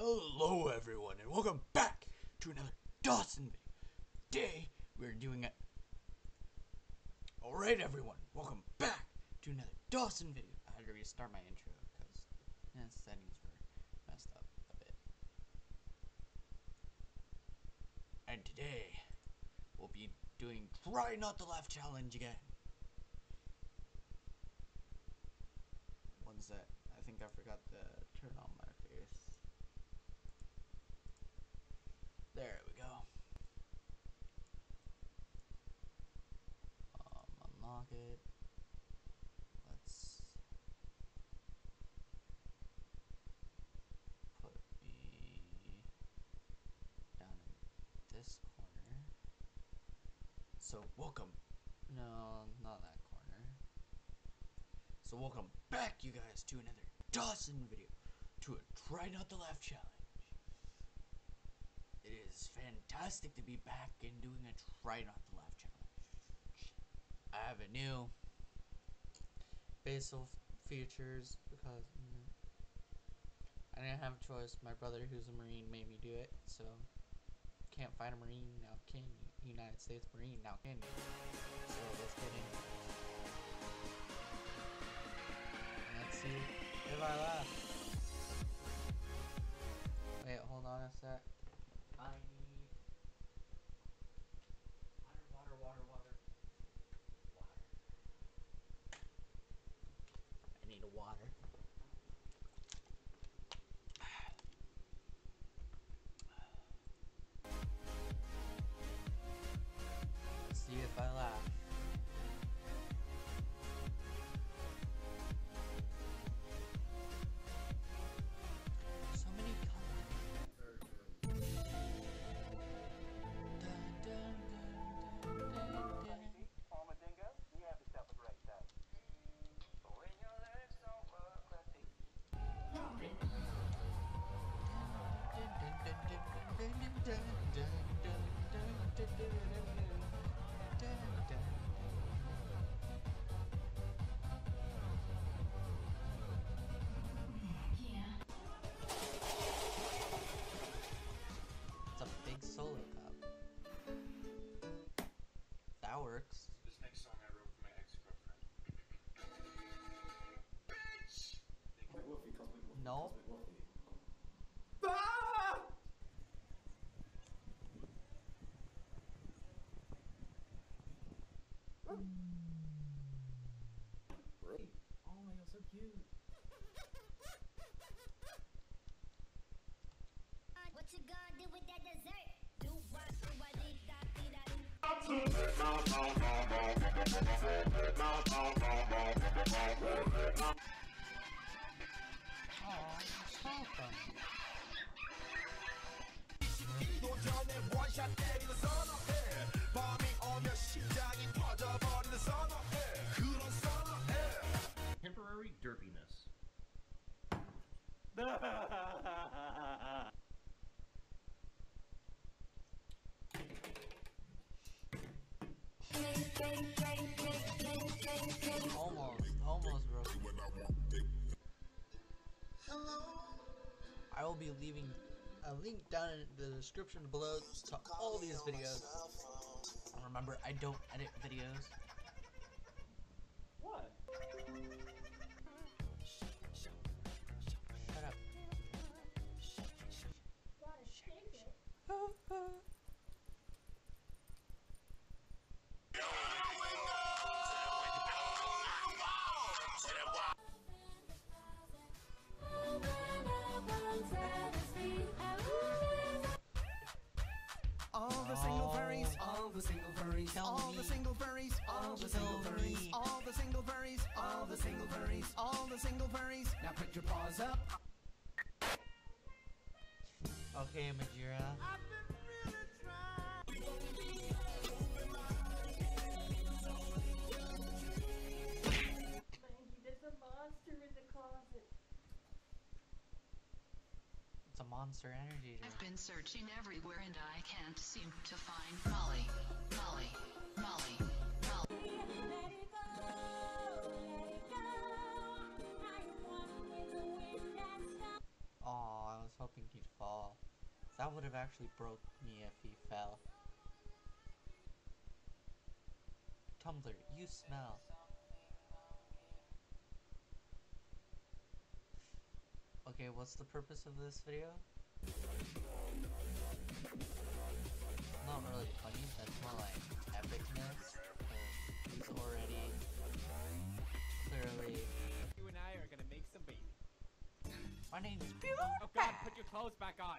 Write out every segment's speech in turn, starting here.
Hello everyone and welcome back to another Dawson video. Today we're doing it. Alright everyone, welcome back to another Dawson video. I had to restart my intro because yeah, settings were messed up a bit. And today we'll be doing Try Not to Laugh Challenge again. One sec. I think I forgot to turn on my face. There we go. Um, unlock it. Let's put me down in this corner. So welcome. No, not that corner. So welcome back, you guys, to another Dawson video, to a Try Not to Laugh challenge. It is fantastic to be back and doing a Try Not to Laugh challenge. I have a new basal features because mm, I didn't have a choice. My brother, who's a Marine, made me do it, so can't find a Marine now, can you? United States Marine now, can you? So let's get in. Let's see if I laugh. Wait, hold on a sec. I need water, water, water, water. Water. Need water. It's a Oh, you're so cute. What you gonna do with that dessert? Do what, do what, dee, da, dee, da, so fun. Almost, almost broke. I will be leaving a link down in the description below to all these videos. And remember, I don't edit videos. What? All the single furries, all the single furries, Tell all the single furries, all the single Tell furries, me. all the single furries, all the single furries, all the single furries. Now put your paws up. Okay, Majira. There's a monster in the closet. It's a monster energy drink. I've been searching everywhere and I can't seem to find Molly. Molly. Molly. Molly. Let it go, let it go. I am walking in the wind that's Aw, I was hoping he'd fall. That would have actually broke me if he fell. Tumblr, you smell. Okay, what's the purpose of this video? Not really funny, that's more like epicness. He's already clearly. You and I are gonna make some baby. My name's Oh god, put your clothes back on.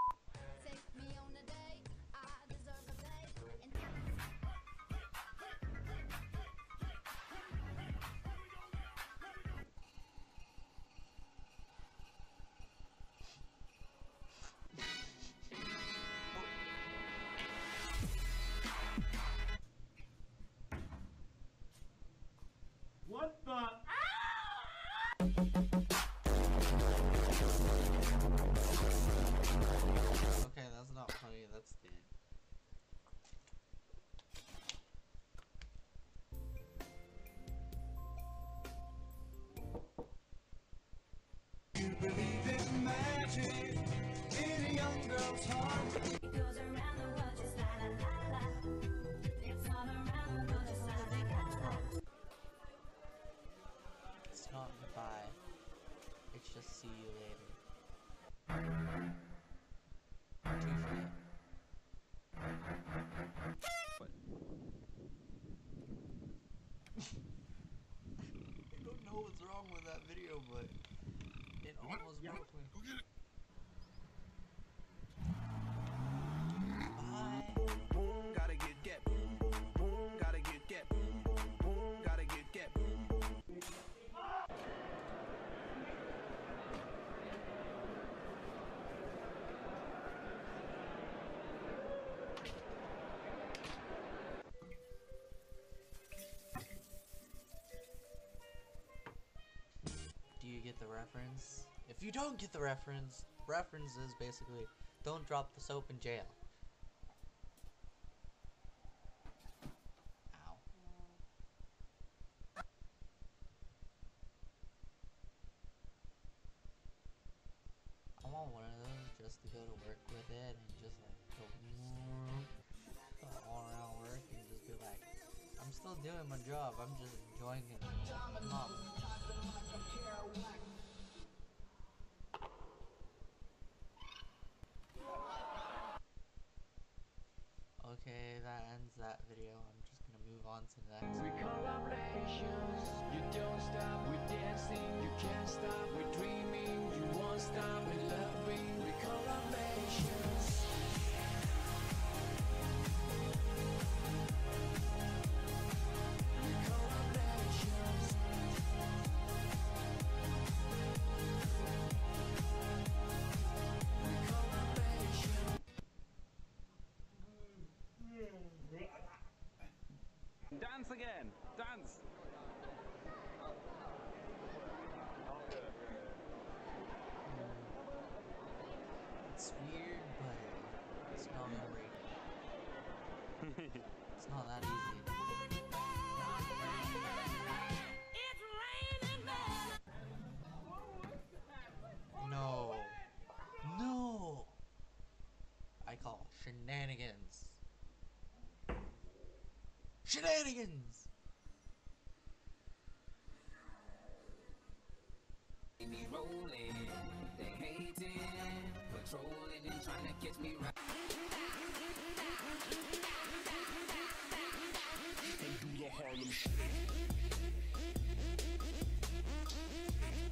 What the? Just see you later. Reference? If you don't get the reference, reference is basically don't drop the soap in jail. Ow. I want one of those just to go to work with it and just like go go all around work and just be like, I'm still doing my job. I'm just enjoying it. I'm not Okay, that ends that video. I'm just gonna move on to the next. Again. Dance. It's weird, but it's not underrated. it's not that easy. No. No. I call shenanigans. Shenanigans. me rolling. They hating, patrolling and trying to catch me right. What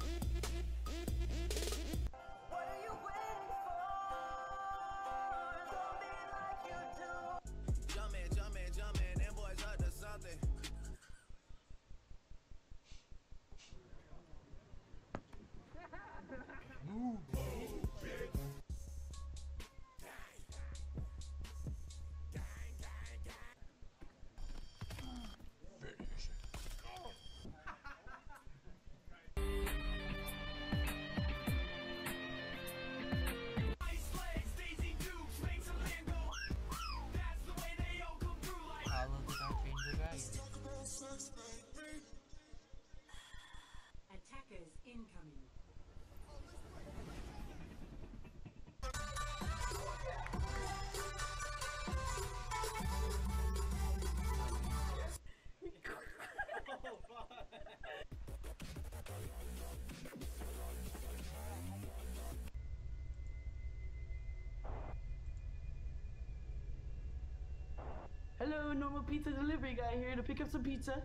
Hello, normal pizza delivery guy here to pick up some pizza.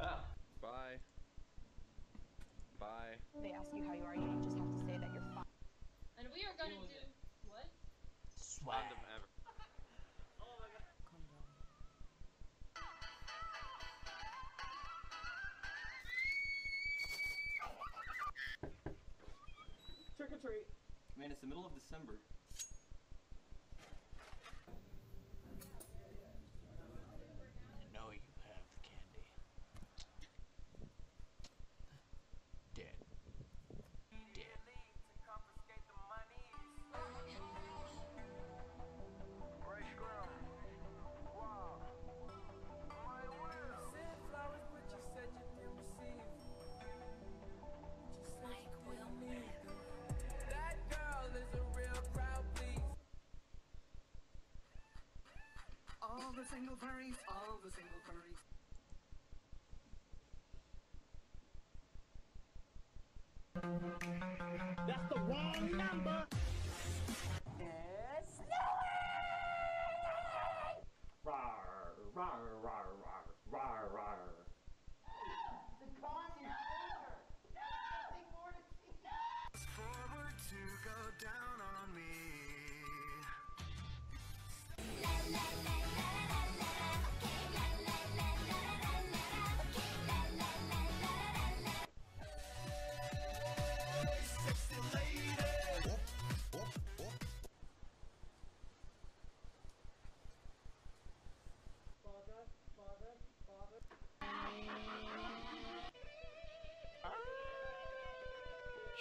Ah, bye. Bye. They ask you how you are, you just have to say that you're fine. And we are gonna do what? Random ever. Oh my god. Condom. Trick or treat. Man, it's the middle of December. All the single furries, all the single furries. That's the wrong number.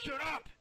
Shut up!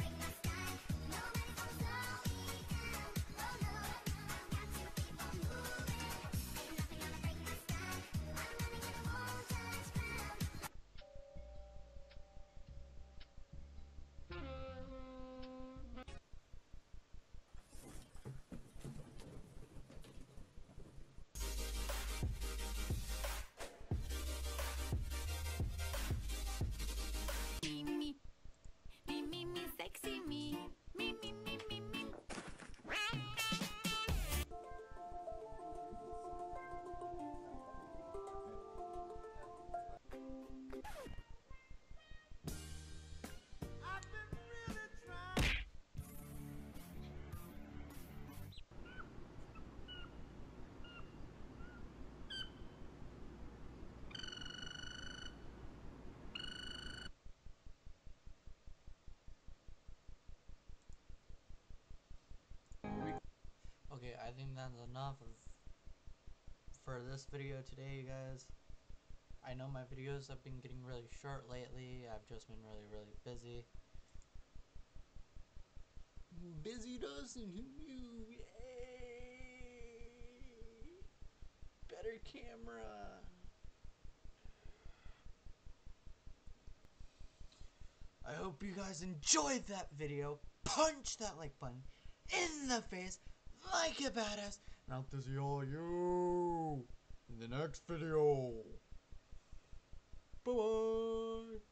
Okay, I think that's enough for this video today, you guys. I know my videos have been getting really short lately. I've just been really, really busy. Busy doesn't you? Better camera. I hope you guys enjoyed that video. punch that like button in the face like a badass. And I'll see all you in the next video. Bye bye.